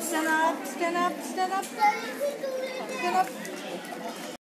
Stand up, stand up, stand up. Stand up.